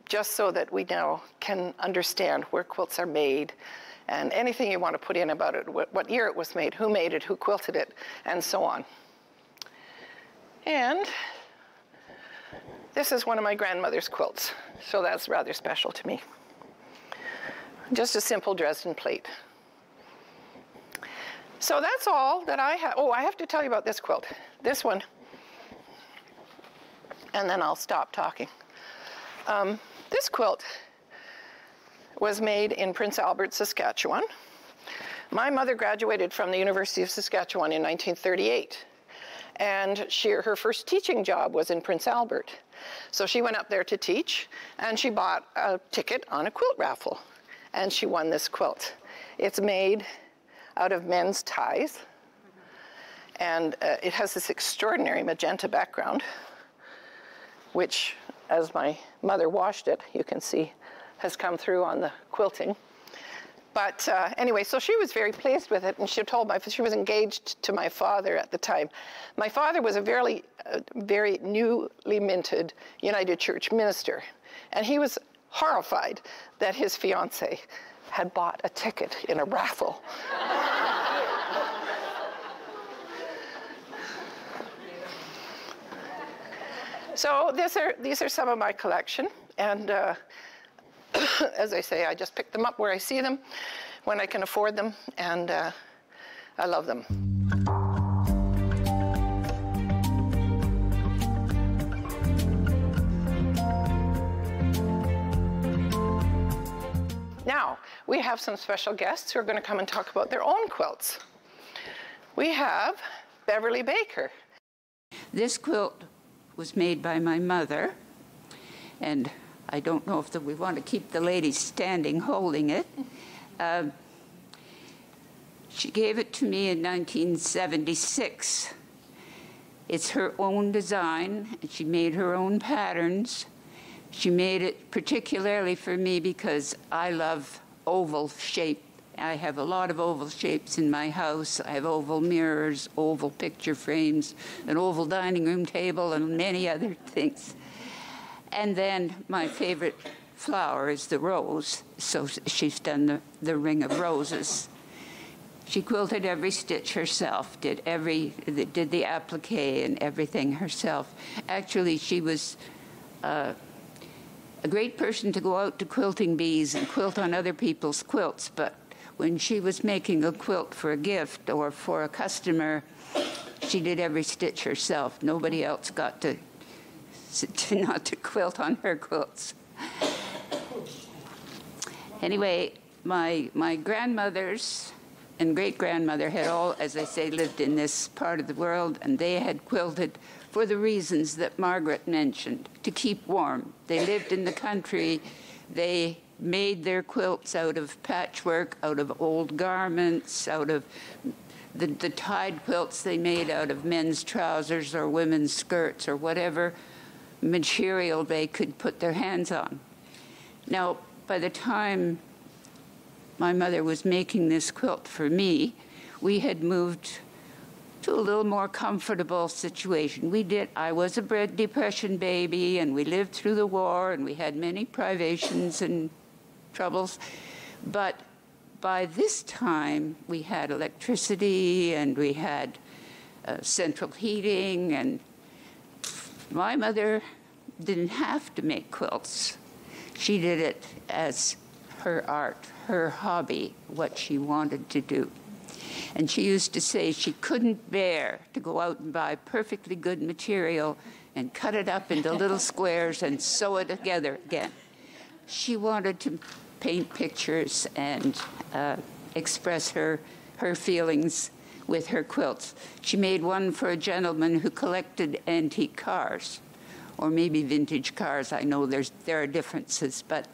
just so that we now can understand where quilts are made and anything you want to put in about it, what year it was made, who made it, who quilted it, and so on. And this is one of my grandmother's quilts, so that's rather special to me. Just a simple Dresden plate. So that's all that I have. Oh, I have to tell you about this quilt. This one. And then I'll stop talking. Um, this quilt was made in Prince Albert, Saskatchewan. My mother graduated from the University of Saskatchewan in 1938. And she, her first teaching job was in Prince Albert. So she went up there to teach, and she bought a ticket on a quilt raffle, and she won this quilt. It's made out of men's ties, and uh, it has this extraordinary magenta background, which, as my mother washed it, you can see has come through on the quilting. But uh, anyway, so she was very pleased with it, and she told my she was engaged to my father at the time. My father was a very, uh, very newly minted United Church minister, and he was horrified that his fiancee had bought a ticket in a raffle. so these are these are some of my collection, and. Uh, as I say, I just pick them up where I see them, when I can afford them, and uh, I love them. Now, we have some special guests who are going to come and talk about their own quilts. We have Beverly Baker. This quilt was made by my mother, and I don't know if the, we want to keep the lady standing holding it. Uh, she gave it to me in 1976. It's her own design, and she made her own patterns. She made it particularly for me because I love oval shape. I have a lot of oval shapes in my house. I have oval mirrors, oval picture frames, an oval dining room table, and many other things. And then my favorite flower is the rose. So she's done the, the ring of roses. She quilted every stitch herself, did every did the applique and everything herself. Actually, she was uh, a great person to go out to quilting bees and quilt on other people's quilts. But when she was making a quilt for a gift or for a customer, she did every stitch herself. Nobody else got to to not to quilt on her quilts. Anyway, my my grandmothers and great grandmother had all, as I say, lived in this part of the world, and they had quilted for the reasons that Margaret mentioned to keep warm. They lived in the country. They made their quilts out of patchwork, out of old garments, out of the, the tied quilts they made out of men's trousers or women's skirts or whatever material they could put their hands on. Now, by the time my mother was making this quilt for me, we had moved to a little more comfortable situation. We did, I was a bread depression baby, and we lived through the war, and we had many privations and troubles. But by this time, we had electricity and we had uh, central heating. And my mother didn't have to make quilts. She did it as her art, her hobby, what she wanted to do. And she used to say she couldn't bear to go out and buy perfectly good material and cut it up into little squares and sew it together again. She wanted to paint pictures and uh, express her, her feelings with her quilts. She made one for a gentleman who collected antique cars, or maybe vintage cars. I know there's, there are differences, but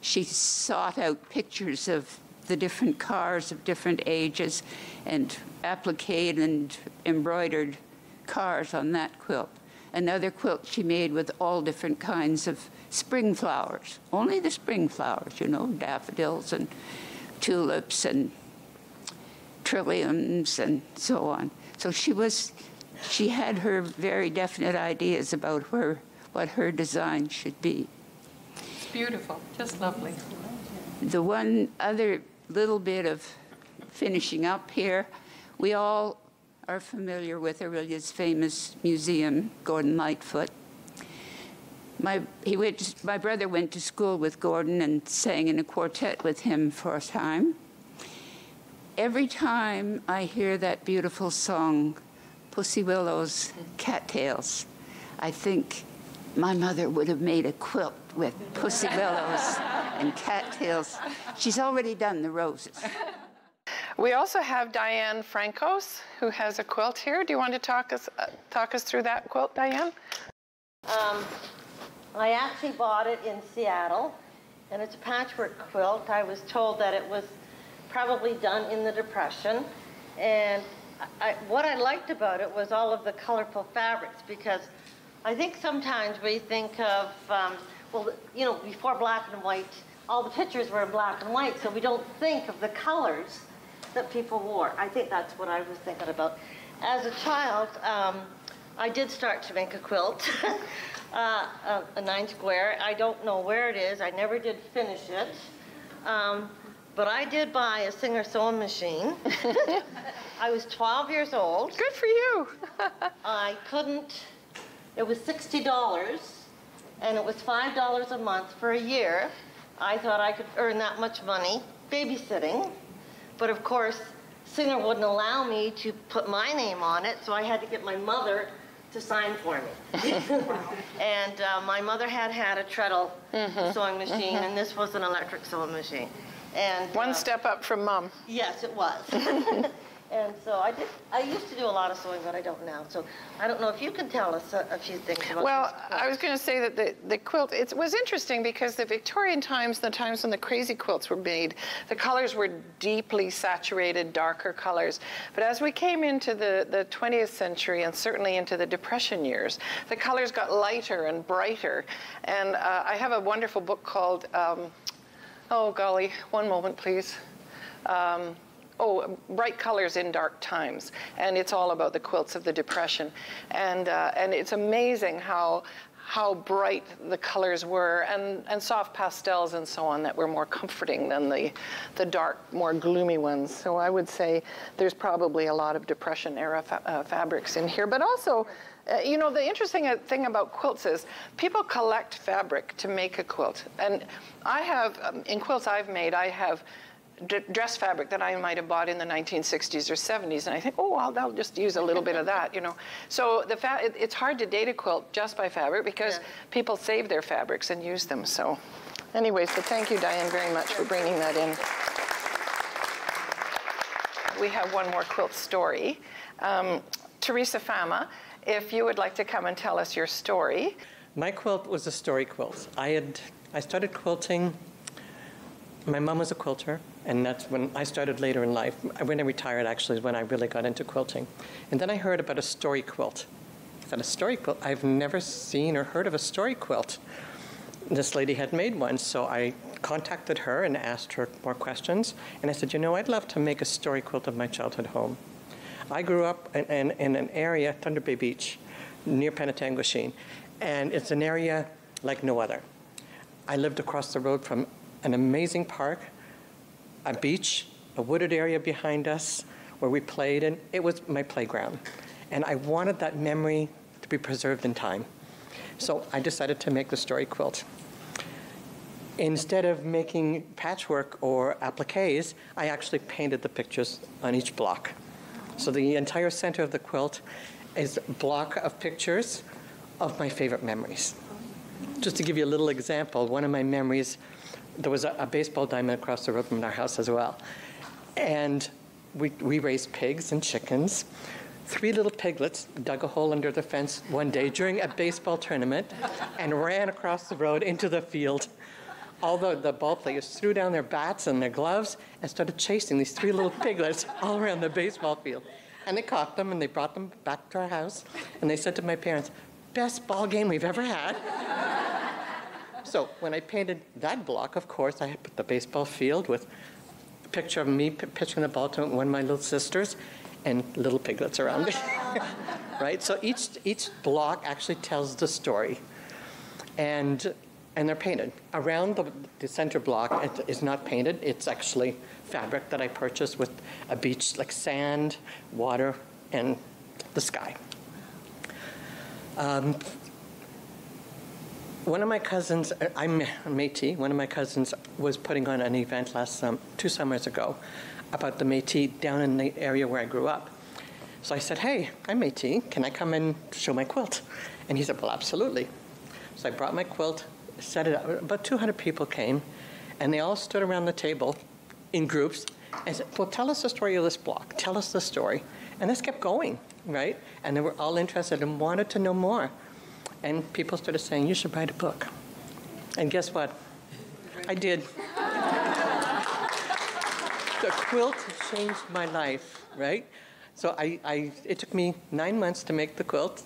she sought out pictures of the different cars of different ages and appliqued and embroidered cars on that quilt. Another quilt she made with all different kinds of spring flowers, only the spring flowers, you know, daffodils and tulips and trilliums and so on. So she was, she had her very definite ideas about her, what her design should be. It's beautiful, just lovely. The one other little bit of finishing up here, we all are familiar with Orillia's famous museum, Gordon Lightfoot. My, he went to, my brother went to school with Gordon and sang in a quartet with him for a time. Every time I hear that beautiful song, Pussy Willow's Cattails, I think my mother would have made a quilt with Pussy Willows and cattails. She's already done the roses. We also have Diane Francos, who has a quilt here. Do you want to talk us, uh, talk us through that quilt, Diane? Um, I actually bought it in Seattle, and it's a patchwork quilt. I was told that it was probably done in the Depression, and I, what I liked about it was all of the colorful fabrics because I think sometimes we think of, um, well, you know, before black and white, all the pictures were in black and white, so we don't think of the colors that people wore. I think that's what I was thinking about. As a child, um, I did start to make a quilt, uh, a, a, nine square. I don't know where it is. I never did finish it. Um, but I did buy a Singer sewing machine. I was 12 years old. Good for you. I couldn't, it was $60 and it was $5 a month for a year. I thought I could earn that much money babysitting. But of course, Singer wouldn't allow me to put my name on it, so I had to get my mother to sign for me. and uh, my mother had had a treadle mm-hmm. sewing machine, mm-hmm. and this was an electric sewing machine. And one uh, step up from mom. Yes, it was. And so I did. I used to do a lot of sewing, but I don't now. So I don't know if you can tell us a, a few things about. Well, I was going to say that the, the quilt it was interesting because the Victorian times, the times when the crazy quilts were made, the colors were deeply saturated, darker colors. But as we came into the the 20th century and certainly into the Depression years, the colors got lighter and brighter. And uh, I have a wonderful book called. Um, oh golly, one moment, please. Um, oh, bright colors in dark times, and it's all about the quilts of the Depression, and uh, and it's amazing how how bright the colors were, and, and soft pastels and so on that were more comforting than the, the dark, more gloomy ones. So I would say there's probably a lot of Depression era fa uh, fabrics in here, but also, uh, you know, the interesting uh, thing about quilts is people collect fabric to make a quilt. And I have, um, in quilts I've made, I have dress fabric that I might have bought in the 1960s or 70s, and I think, oh, well, I'll just use a little bit of that, you know. So the fa- it, it's hard to date a quilt just by fabric because yeah. people save their fabrics and use them. So, anyway, so thank you, Diane, very much for bringing that in. We have one more quilt story. Um, Teresa Fama, if you would like to come and tell us your story. My quilt was a story quilt. I had I started quilting my mom was a quilter, and that's when I started later in life. When I retired, actually, is when I really got into quilting. And then I heard about a story quilt. I thought, a story quilt? I've never seen or heard of a story quilt. This lady had made one, so I contacted her and asked her more questions. And I said, you know, I'd love to make a story quilt of my childhood home. I grew up in, in, in an area, Thunder Bay Beach, near Penetanguishene, and it's an area like no other. I lived across the road from an amazing park, a beach, a wooded area behind us where we played, and it was my playground. and I wanted that memory to be preserved in time. So I decided to make the story quilt. Instead of making patchwork or appliques, I actually painted the pictures on each block. So the entire center of the quilt is a block of pictures of my favorite memories. Just to give you a little example, one of my memories, there was a, a baseball diamond across the road from our house as well. And we, we raised pigs and chickens. Three little piglets dug a hole under the fence one day during a baseball tournament and ran across the road into the field all the, the ball players threw down their bats and their gloves and started chasing these three little piglets all around the baseball field. And they caught them and they brought them back to our house. And they said to my parents, best ball game we've ever had. So when I painted that block, of course, I put the baseball field with a picture of me pitching the ball to one of my little sisters and little piglets around me. right? So each, each block actually tells the story. And and they're painted. Around the, the center block, it is not painted. It's actually fabric that I purchased with a beach, like sand, water, and the sky. Um, one of my cousins, I'm Métis, one of my cousins was putting on an event last two summers ago about the Métis down in the area where I grew up. So I said, hey, I'm Métis, can I come and show my quilt? And he said, well, absolutely. So I brought my quilt, set it up. About 200 people came, and they all stood around the table in groups and said, Well, tell us the story of this block. Tell us the story. And this kept going, right? And they were all interested and wanted to know more. And people started saying, You should write a book. And guess what? I did. the quilt changed my life, right? So I, I, it took me nine months to make the quilt,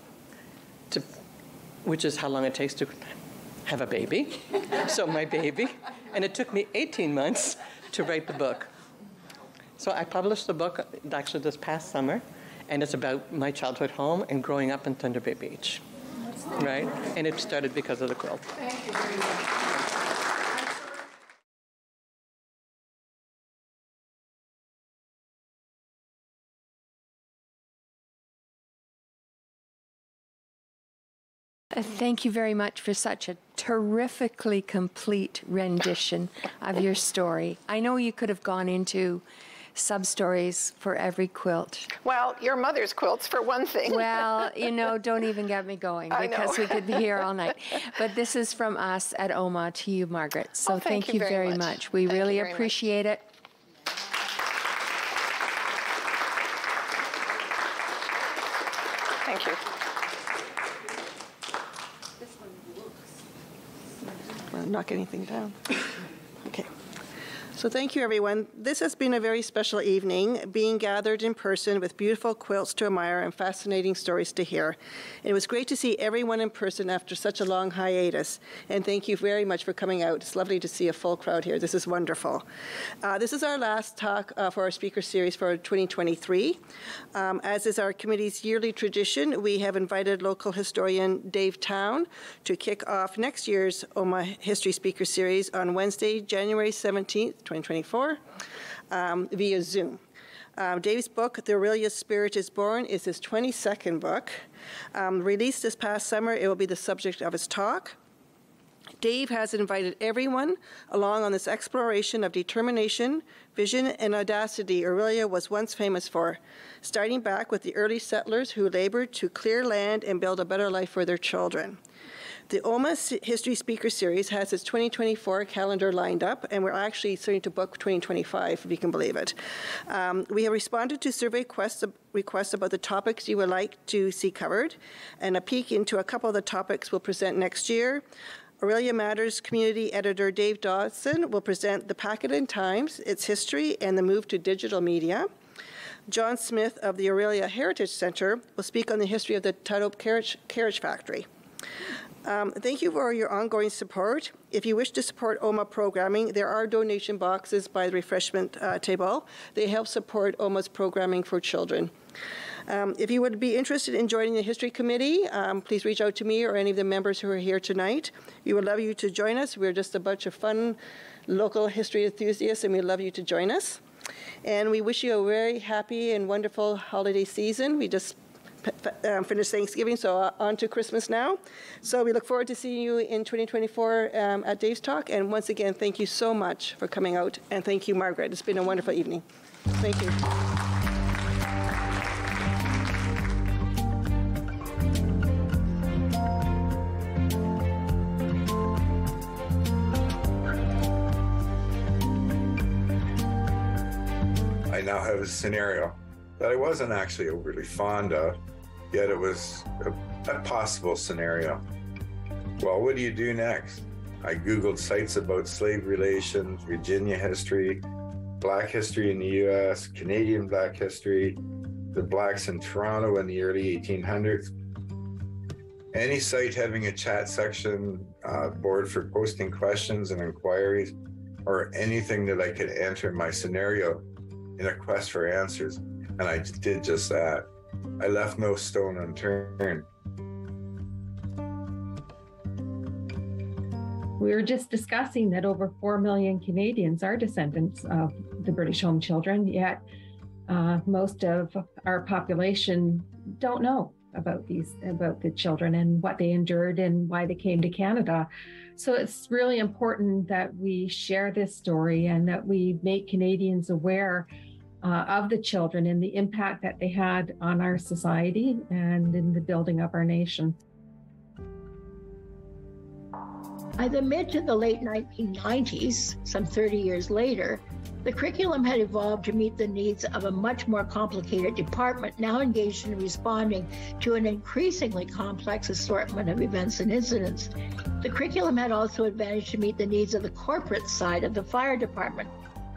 to, which is how long it takes to have a baby, so my baby, and it took me 18 months to write the book. So I published the book uh, actually this past summer, and it's about my childhood home and growing up in Thunder Bay Beach. Right? And it started because of the quilt. Thank you very much. thank you very much for such a terrifically complete rendition of your story. I know you could have gone into sub stories for every quilt. Well, your mother's quilts, for one thing. Well, you know, don't even get me going because we could be here all night. But this is from us at OMA to you, Margaret. Oh, so oh, thank, thank, you, very, much. much. We thank really appreciate much. it. Thank you. knock anything down. So thank you, everyone. This has been a very special evening, being gathered in person with beautiful quilts to admire and fascinating stories to hear. It was great to see everyone in person after such a long hiatus, and thank you very much for coming out. It's lovely to see a full crowd here. This is wonderful. Uh, this is our last talk uh, for our speaker series for 2023. Um, as is our committee's yearly tradition, we have invited local historian Dave Town to kick off next year's OMA History Speaker Series on Wednesday, January 17th, 2024 um, via Zoom. Um, Dave's book, The Orillia Spirit is Born, is his 22nd book. Um, released this past summer, it will be the subject of his talk. Dave has invited everyone along on this exploration of determination, vision, and audacity Orillia was once famous for, starting back with the early settlers who labored to clear land and build a better life for their children. The OMA History Speaker Series has its 2024 calendar lined up, and we're actually starting to book 2025, if you can believe it. Um, we have responded to survey requests, requests about the topics you would like to see covered, and a peek into a couple of the topics we'll present next year. Orillia Matters community editor Dave Dawson will present the Packet and Times, its history, and the move to digital media. John Smith of the Orillia Heritage Center will speak on the history of the Tudhope Carriage, Carriage Factory. Um, thank you for your ongoing support. If you wish to support OMA programming, there are donation boxes by the refreshment uh, table. They help support OMA's programming for children. Um, if you would be interested in joining the History Committee, um, please reach out to me or any of the members who are here tonight. We would love you to join us. We're just a bunch of fun local history enthusiasts, and we'd love you to join us. And we wish you a very happy and wonderful holiday season. We just um, finished Thanksgiving, so uh, on to Christmas now. So we look forward to seeing you in 2024 um, at Dave's Talk. And once again, thank you so much for coming out. And thank you, Margaret. It's been a wonderful evening. Thank you. I now have a scenario that I wasn't actually overly fond of, yet it was a, a possible scenario. Well, what do you do next? I Googled sites about slave relations, Virginia history, Black history in the US, Canadian Black history, the Blacks in Toronto in the early 1800s. Any site having a chat section, uh, board for posting questions and inquiries, or anything that I could enter my scenario in a quest for answers. And I did just that. I left no stone unturned. We were just discussing that over 4 million Canadians are descendants of the British home children, yet uh, most of our population don't know about these about the children and what they endured and why they came to Canada. So it's really important that we share this story and that we make Canadians aware uh, of the children and the impact that they had on our society and in the building of our nation. By the mid to the late 1990s, some 30 years later, the curriculum had evolved to meet the needs of a much more complicated department now engaged in responding to an increasingly complex assortment of events and incidents. The curriculum had also advanced to meet the needs of the corporate side of the fire department.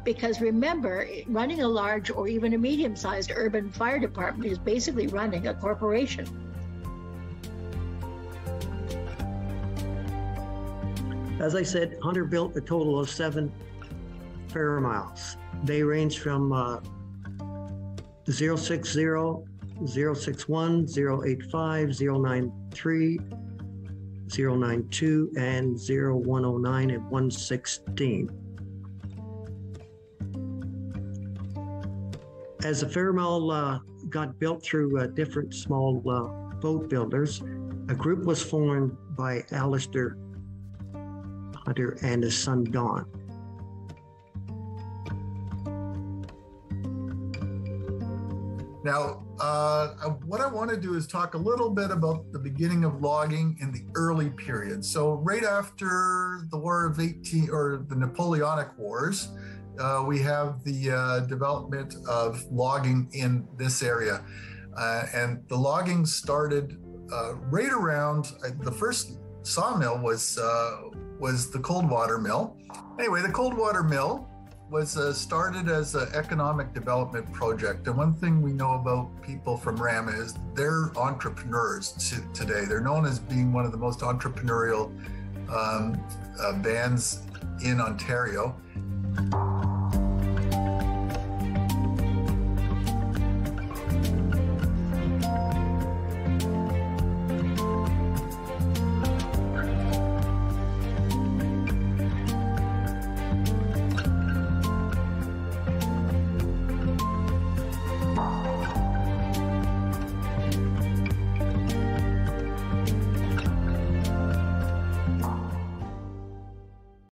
Because remember, running a large or even a medium sized urban fire department is basically running a corporation. As I said, Hunter built a total of seven fair miles. They range from uh, 060, 061, 085, 093, 092, and 0109 and 116. As the fair mile uh, got built through uh, different small uh, boat builders, a group was formed by Alistair Hunter and his son Don. Now, uh, what I want to do is talk a little bit about the beginning of logging in the early period. So, right after the War of 18 or the Napoleonic Wars, uh, we have the uh, development of logging in this area. Uh, and the logging started uh, right around uh, the first sawmill was was the Coldwater Mill. Anyway, the Coldwater Mill was uh, started as an economic development project. And one thing we know about people from Rama is they're entrepreneurs today. They're known as being one of the most entrepreneurial um, uh, bands in Ontario.